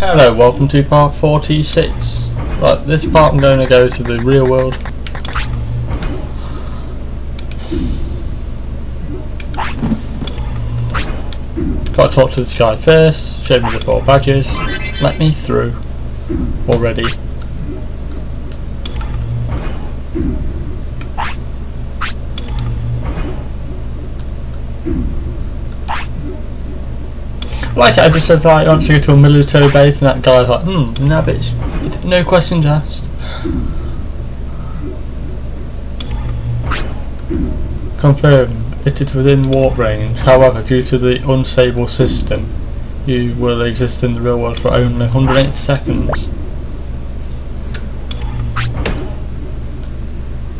Hello, welcome to part 46. Right, this part I'm going to go to the real world. Got to talk to this guy first, show me the four badges, let me through already. Like I just said, like, go to a military base and that guy's like, hmm, that bitch, no questions asked. Confirm, it is within warp range, however, due to the unstable system, you will exist in the real world for only 108 seconds.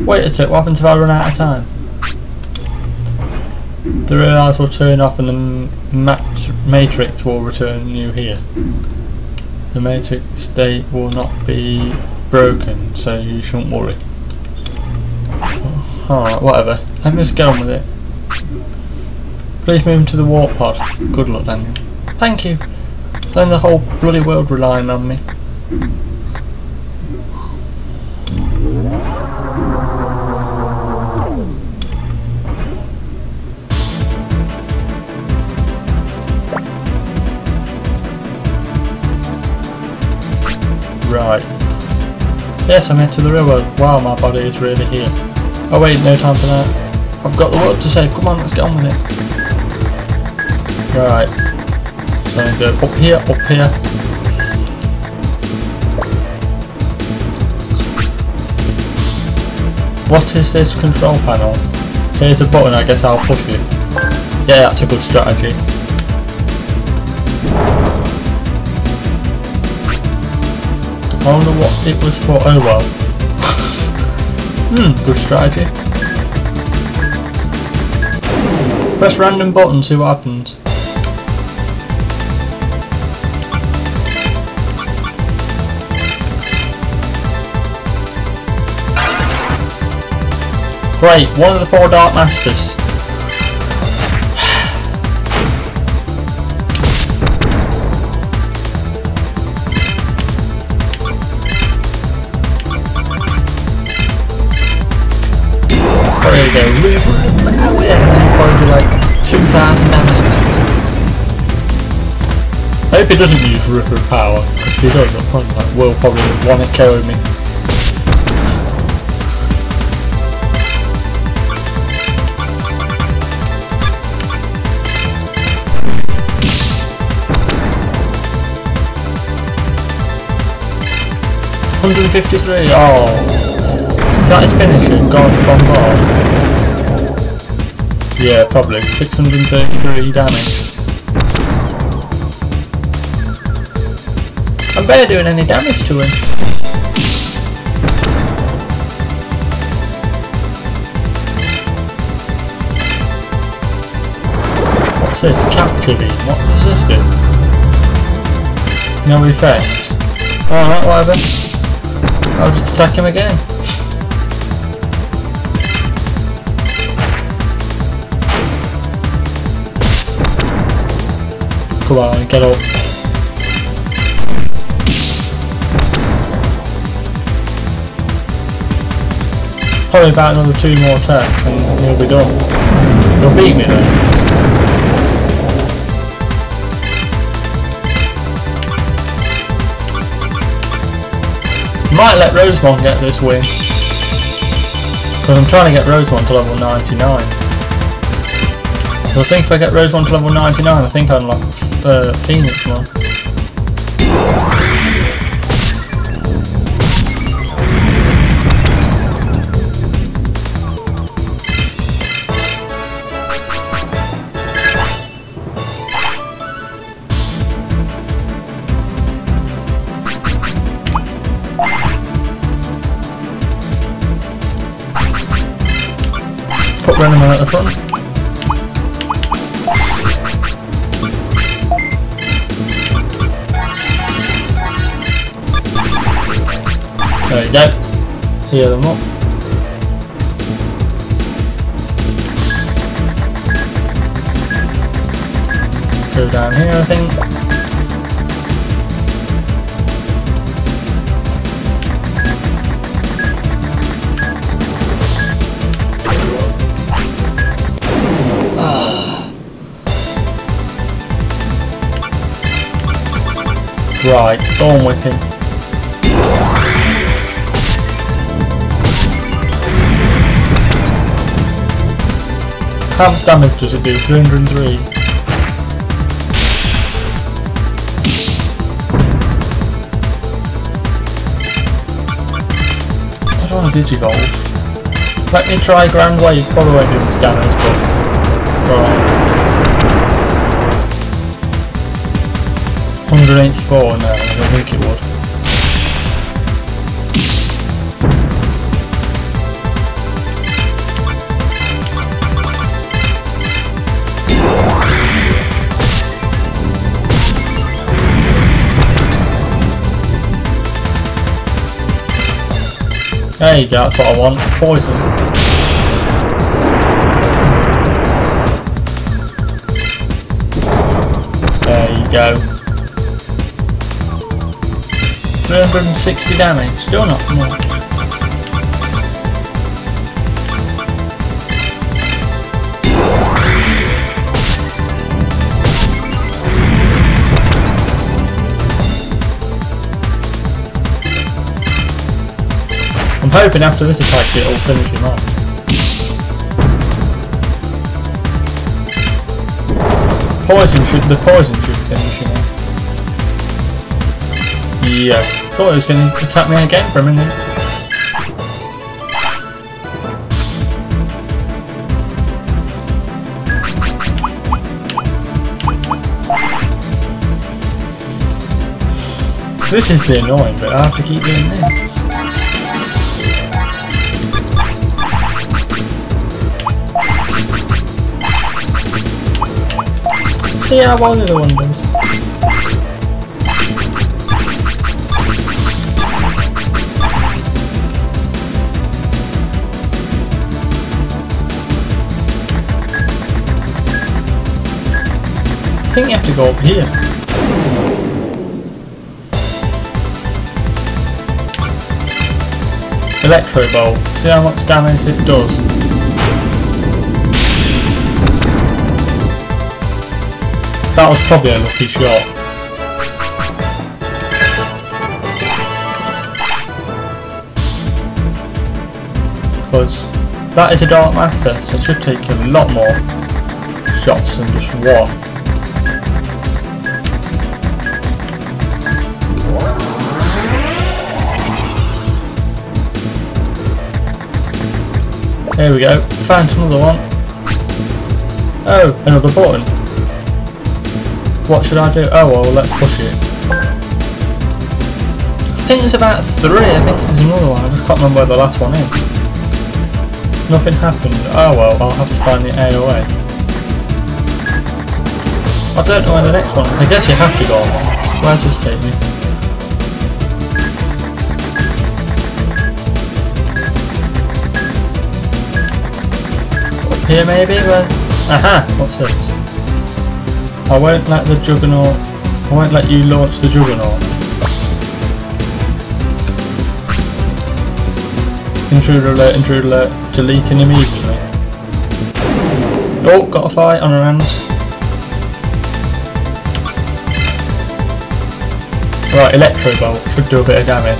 Wait a sec, what happens if I run out of time? The eyes will turn off and the matrix will return you here. The matrix state will not be broken, so you shouldn't worry. Oh, Alright, whatever. Let me just get on with it. Please move into the warp pod. Good luck, Daniel. Thank you. Then the whole bloody world relying on me. Yes, I'm into the real world. Wow, my body is really here. Oh wait, no time for that. I've got the world to save. Come on, let's get on with it. Right. So I'm going to go up here, up here. What is this control panel? Here's a button, I guess I'll push it. Yeah, that's a good strategy. I wonder what it was for. Oh well. hmm, good strategy. Press random button, see what happens. Great, one of the four Dark Masters. There go, River of Power! And probably do like 2000 damage. I hope he doesn't use River of Power, because if he does, I'll probably, like, will probably want to kill me. Hundred and fifty-three. Oh, is that his finisher? God bombard. Yeah, probably six hundred and thirty-three damage. I'm barely doing any damage to him. What's this? Capture beam. What does this do? No effects. Alright, whatever. I'll just attack him again. Come on, get up. Probably about another two more attacks and you'll be done. You'll beat me though. Might let Rosemon get this win. Because I'm trying to get Rosemon to level 99. So I think if I get Rosemon to level 99, I think I unlock uh, Phoenixmon. Put Renamon at the front. はいじゃあいやでも go down here I think Right, on whipping. How much damage does it do? 303. I don't want to digivolve. Let me try Grand Wave, probably won't do much damage, but... Right. 184, no, I don't think it would. There you go, that's what I want. Poison. There you go. 360 damage, still not much. I'm hoping after this attack it'll finish him off. Poison should the poison should finish him off. Yeah. Thought it was gonna attack me again for a minute. This is the annoying bit, I have to keep doing this. See how well the one does. I think you have to go up here. Electro Bolt. See how much damage it does. That was probably a lucky shot. Because that is a Dark Master, so it should take a lot more shots than just one. There we go, found another one. Oh, another button. What should I do? Oh well, let's push it. I think there's about three, I think there's another one, I just can't remember where the last one is. Nothing happened. Oh well, I'll have to find the AOA. I don't know where the next one is. I guess you have to go on this. Where's this take me? Up here maybe? Where's... Aha! What's this? I won't let the Juggernaut... I won't let you launch the Juggernaut. Intruder alert, intruder alert, deleting immediately. Oh, got a fight on our hands. Right, Electro Bolt should do a bit of damage.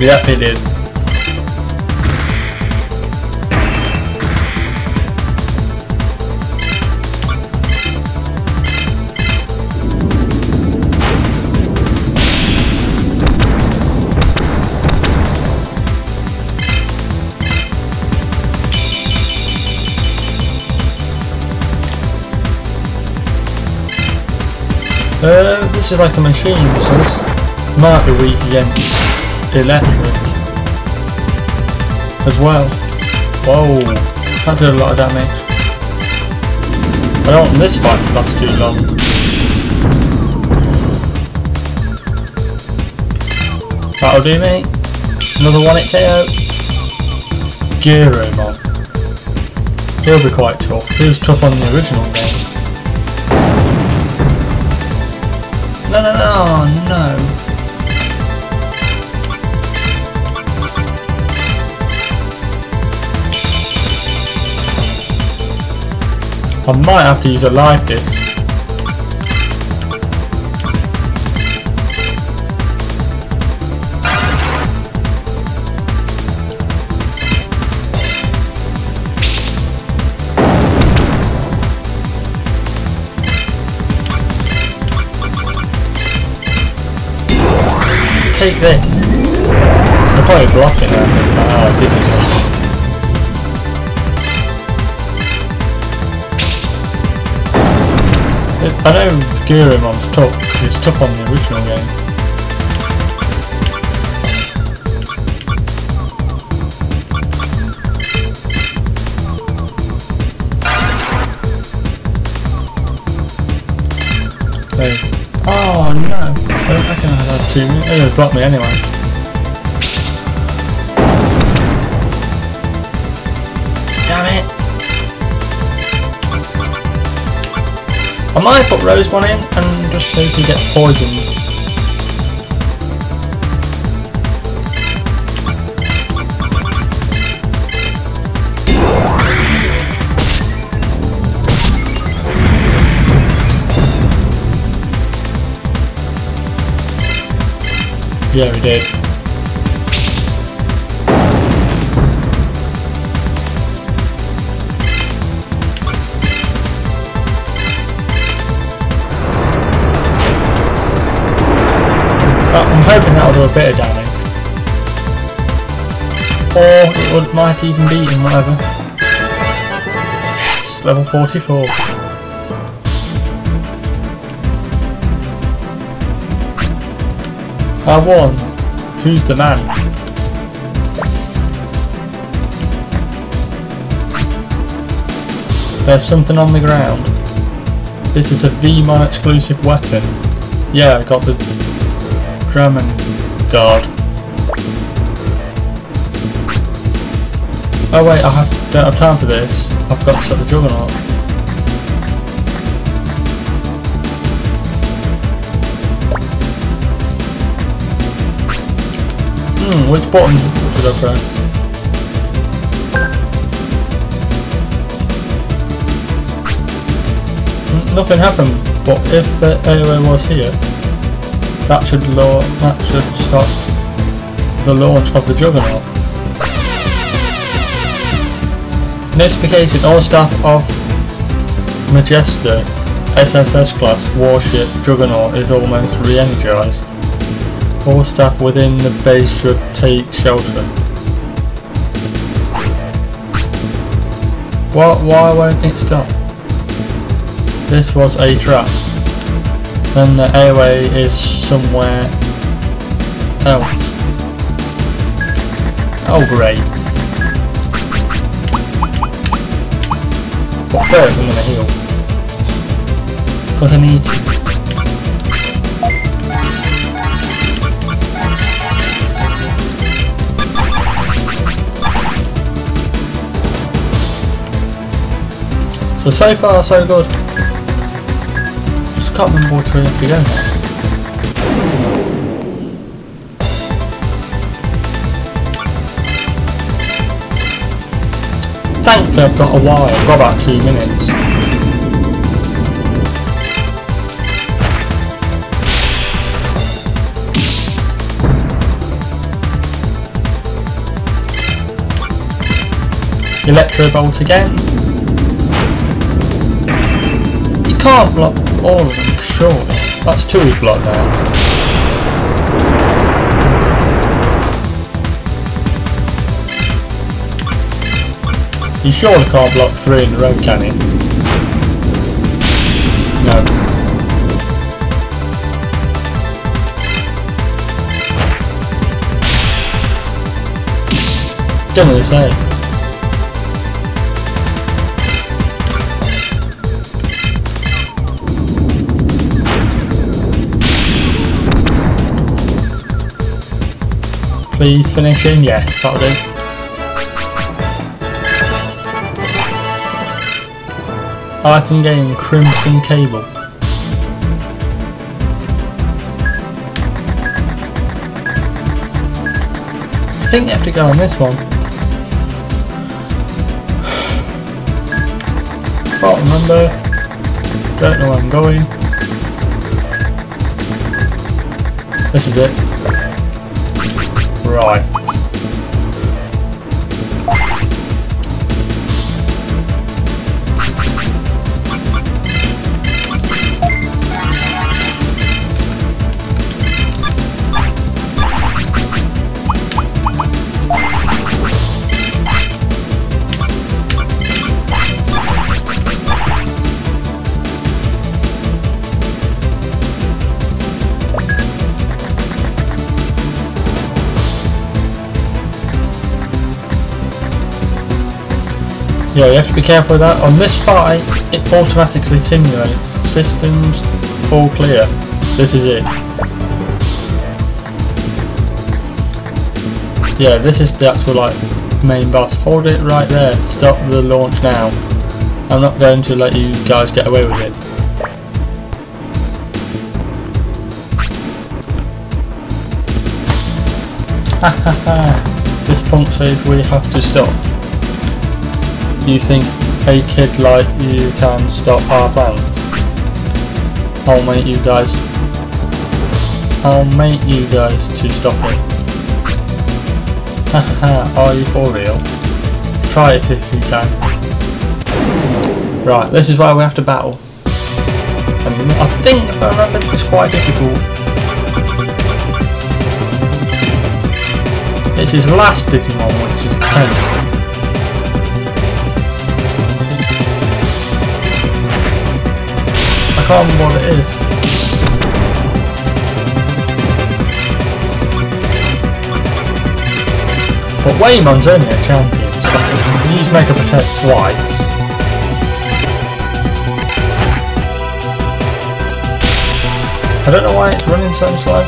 Yep, it did. Uh, this is like a machine, so this might be weak against electric as well. Whoa, that's a lot of damage. I don't want this fight to last too long. That'll do me. Another one hit KO. Giromon. He'll be quite tough. He was tough on the original game. No, no, no, no. I might have to use a live disc. Take this. I'm probably blocking it, ah, I think. Oh, I did it. I know Guramon's tough because it's tough on the original game. Reckon I had two. They're going to block me anyway. Damn it! I might put Rosemon in and just hope he gets poisoned. Yeah, we did. But I'm hoping that'll do a bit of damage. Or it might even beat him, whatever. Yes, level 44. I won. Who's the man? There's something on the ground. This is a Veemon exclusive weapon. Yeah, I got the Drummond guard. Oh wait, I have, don't have time for this. I've got to shut the Juggernaut. Hmm, which button should I press? Nothing happened, but if the AOA was here, that should lower, that should stop the launch of the Juggernaut. Notification, all staff of Majesta SSS class warship Juggernaut is almost re-energized. All staff within the base should take shelter. Why, why won't it stop? This was a trap. Then the airway is somewhere else. Oh great. But first I'm gonna heal. Because I need to. So, so far so good. Just can't remember which way to go. Thankfully I've got a while, I've got about two minutes. Electro Bolt again. Can't block all of them, surely. That's two he's blocked now. You surely can't block three in a row, can he? No. Don't really say. Please finish him. Yes, that'll do. Item gain Crimson Cable. I think you have to go on this one. Can't remember. Don't know where I'm going. This is it. Right. Yeah, you have to be careful with that. On this fight, it automatically simulates. Systems all clear. This is it. Yeah, this is the actual like main boss. Hold it right there. Stop the launch now. I'm not going to let you guys get away with it. This punk says we have to stop you think, a kid like you can stop our plans? I'll make you guys... I'll make you guys to stop it. Haha, are you for real? Try it if you can. Right, this is why we have to battle. And I think, if I remember, this is quite difficult. It's his last Digimon, which is 10. become what it is. But Waymon's only a champion, so I can use Mega Protect twice. I don't know why it's running so slow.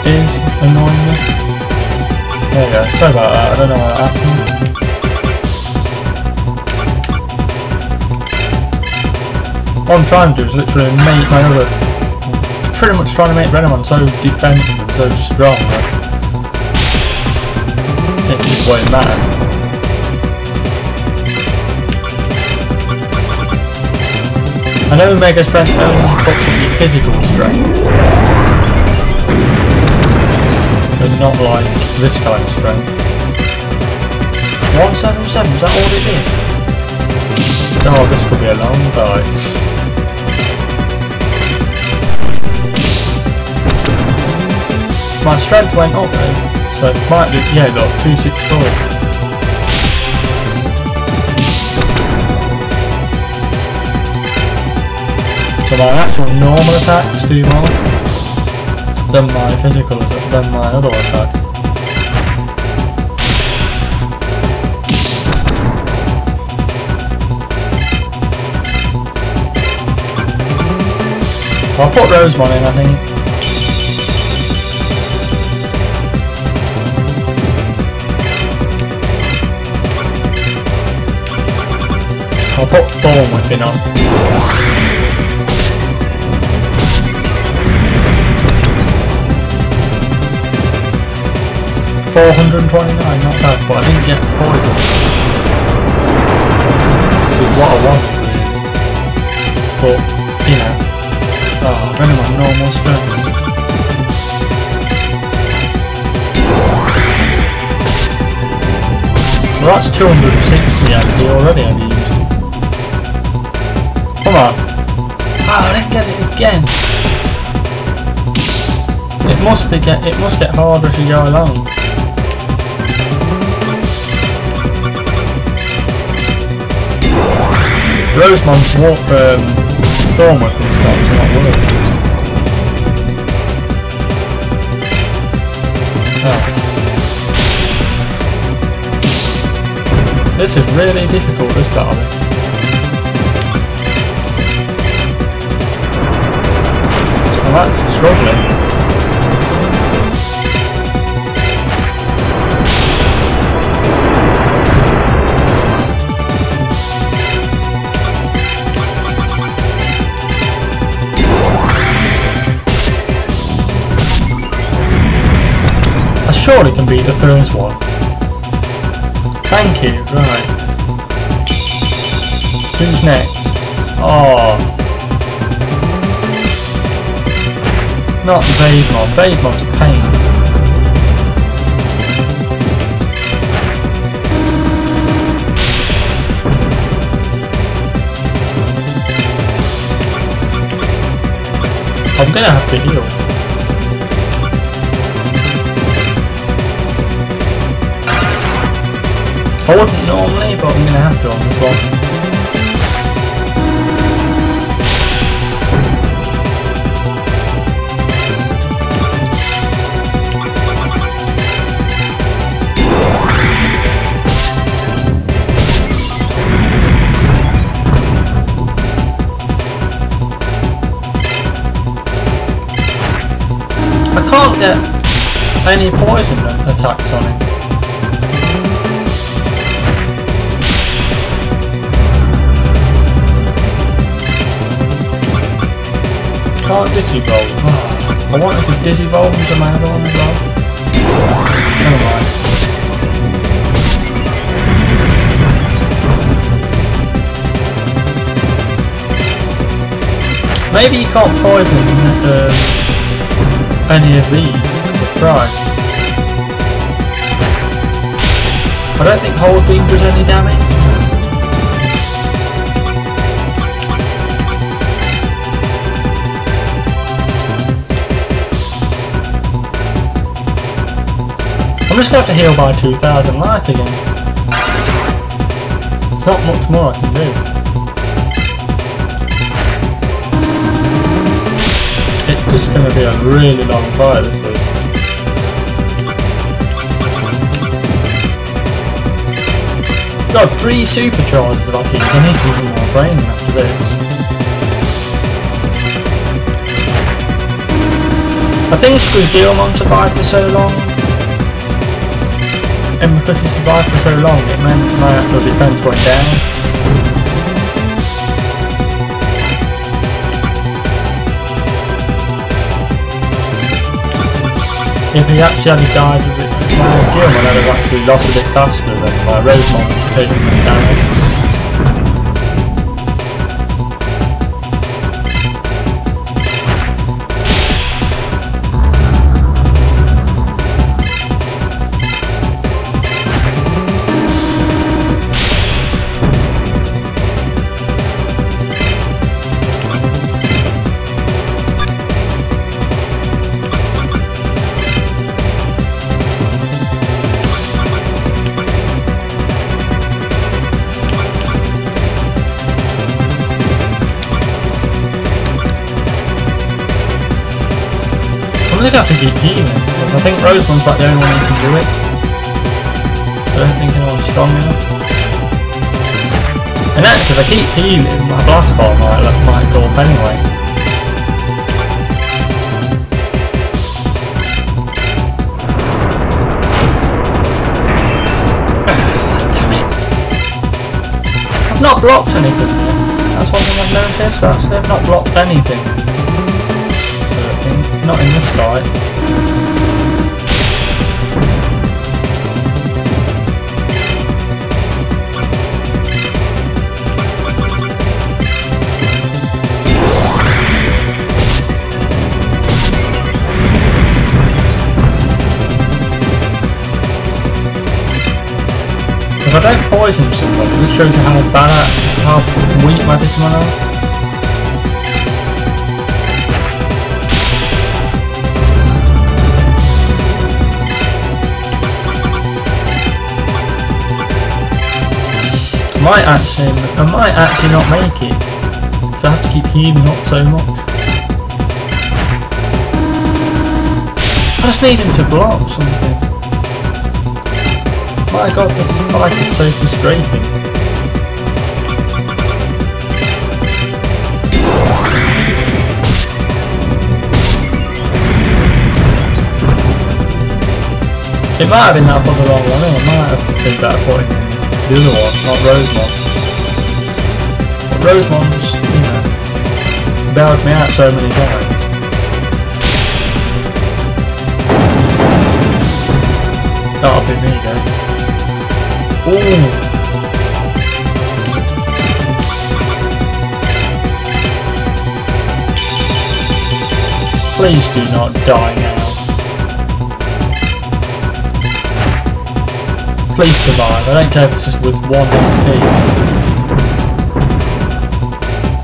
It is annoying me. There you go, sorry about that, I don't know what happened. What I'm trying to do is literally make my other... Pretty much trying to make Renamon so defensive and so strong it just won't matter. I know Mega Strength only puts up your physical strength, but not like this kind of strength. 177, is that all it did? Oh, this could be a long fight. My strength went up though, so it might be, yeah look, 264. So my actual normal attacks do more than my physical than my other attack. I'll put Rosemon in I think. I'll put Whipping on. Four hundred and twenty-nine, not bad, but I didn't get poison. Which is what I want. But, you know. Oh, running my normal strength. Well that's 260 MP already I've used. Come on. Oh, I get it again. It must be get it must get harder as you go along. Rosemon's walk um thorn weapon starting to not work. Oh. This is really difficult, this battle is. Well, that's struggling. I surely can beat the first one. Thank you, right. Who's next? Oh. Not Vademon. Vademon's a pain. I'm gonna have to heal. I wouldn't normally, but I'm gonna have to on this one. Any poison attacks on him. Can't disevolve. I wanted to disevolve into my other one as well. Never mind. Maybe you can't poison um, any of these. Let's try. I don't think hold beam does any damage. I'm just going to have to heal by 2000 life again. There's not much more I can do. It's just going to be a really long fight this is. Got three supercharges about to use. I need to use more training after this. I think it's because Guilmon survived for so long and because he survived for so long it meant my actual defence went down. If he actually had died my I'd have actually lost a bit faster than my uh, Rosemon taking this damage. Gonna have to keep healing because I think Rosemon's about the only one who can do it. I don't think anyone's strong enough. And actually, if I keep healing, my blast ball might, might go up anyway. Damn it! I've not blocked anything. That's one thing I've noticed. That's they've not blocked anything. Don't in this fight. If I don't poison somebody, this shows you how bad, how weak my Digimon are. Might actually, I might actually not make it. So I have to keep healing up so much. I just need him to block something. My god, this fight is so frustrating. It might have been that put the wrong one in, it might have been better in the other one, not Rosemon. But Rosemon's, you know, bailed me out so many times. That'll be me, guys. Ooh. Please do not die now. Please survive. I don't care if it's just with 1 HP.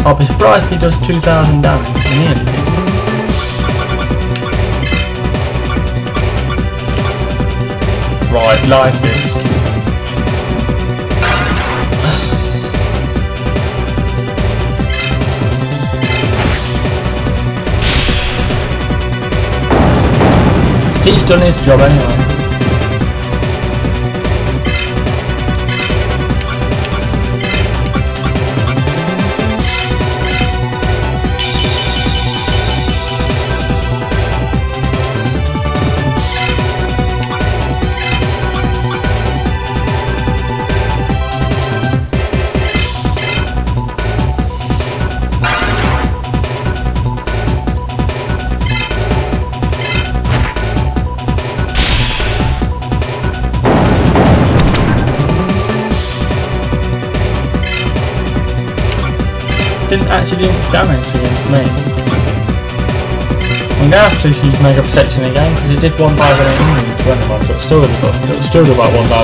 I'll be surprised if he does 2000 damage. He nearly did. Right, life disc. He's done his job anyway. Didn't actually damage against me. I'm gonna have to use Mega Protection again because it did 1820 so it's still, it was still about 1400.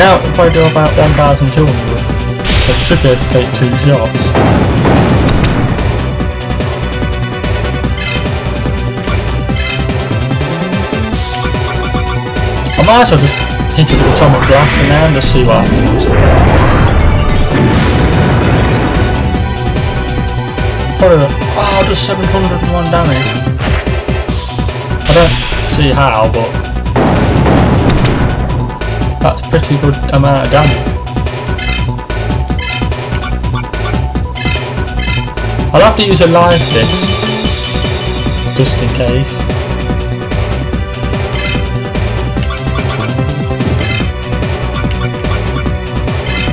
Now it'll probably do about 1200, so it should be able to take two shots. I might as well just hit it with Atomic Blast and just see what happens. Oh, does 701 damage. I don't see how, but that's a pretty good amount of damage. I'll have to use a life disc, just in case.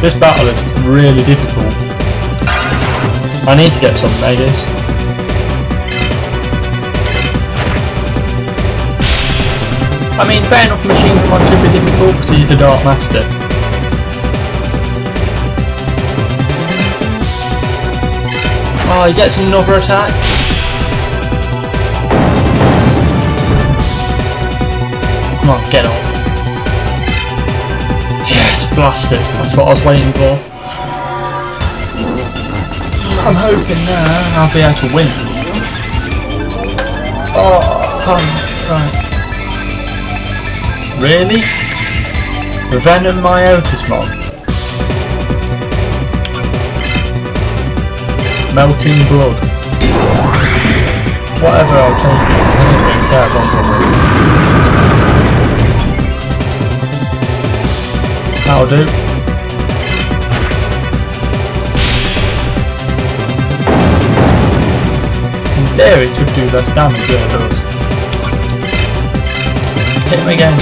This battle is really difficult. I need to get some megas. I mean, fair enough, Machinedramon should be difficult because he's a Dark Master. Oh, he gets another attack. Come on, get up. Yes, blasted. That's what I was waiting for. I'm hoping now I'll be able to win. Oh, um, right. Really? Venom Myotismon? Melting Blood? Whatever, I'll take it. I don't really care as long as I That'll do. There, it should do less damage, yeah it does. Hit him again.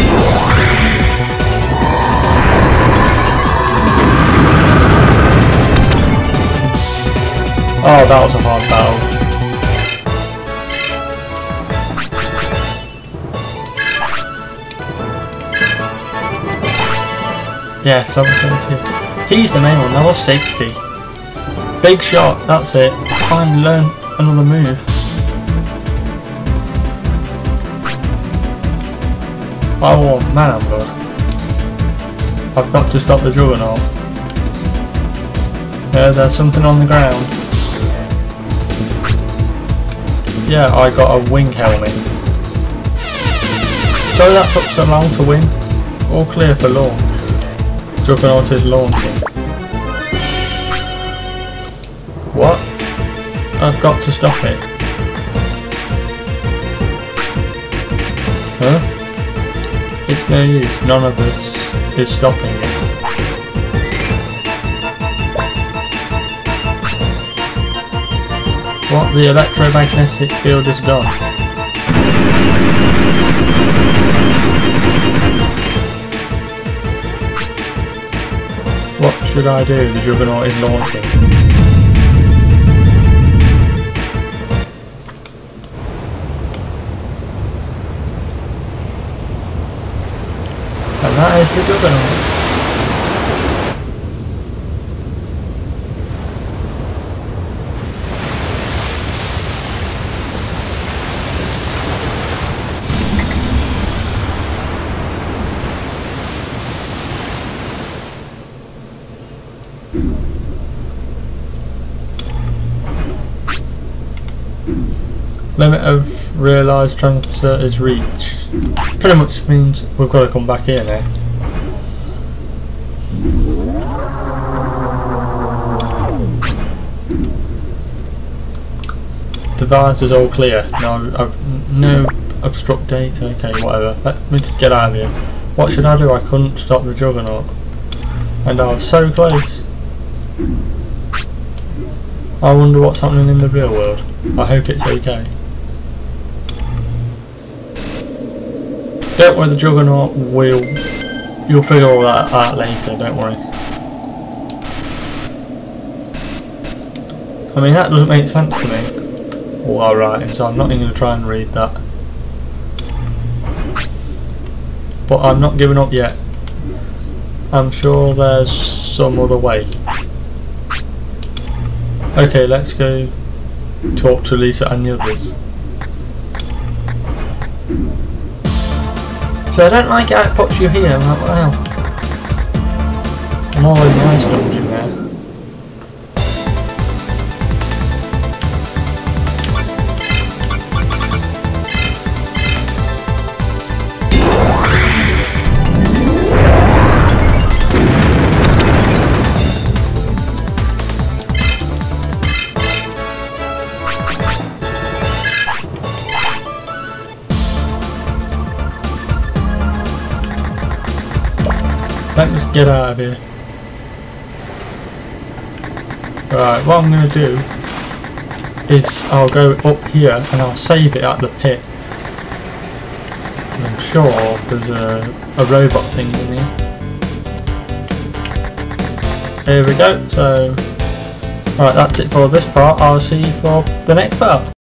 Oh, that was a hard battle. Yeah, 722. He's the main one, that was 60. Big shot, that's it. Finally learned another move. Oh man, I'm good. I've got to stop the juggernaut. Yeah, there's something on the ground. Yeah, I got a wing helmet. Sorry that took so long to win. All clear for launch. Juggernaut is launching. What? I've got to stop it. Huh? It's no use, none of this is stopping it. What the electromagnetic field is gone. What should I do? The Juggernaut is launching. The Juggernaut. Limit of realised transfer is reached. Pretty much means we've got to come back here now. Device is all clear. No, uh, no obstruct data. Okay, whatever. Let me just get out of here. What should I do? I couldn't stop the juggernaut, and I was so close. I wonder what's happening in the real world. I hope it's okay. Don't worry, the Juggernaut will... You'll figure all that out later, don't worry. I mean, that doesn't make sense to me. Oh, alright, so I'm not even going to try and read that. But I'm not giving up yet. I'm sure there's some other way. Okay, let's go talk to Lisa and the others. So I don't like it puts you here, what the hell? I'm all in the ice dungeon there. Get out of here. Right, what I'm going to do is I'll go up here and I'll save it at the pit. I'm sure there's a, a robot thing in here. Here we go, so right that's it for this part, I'll see you for the next part.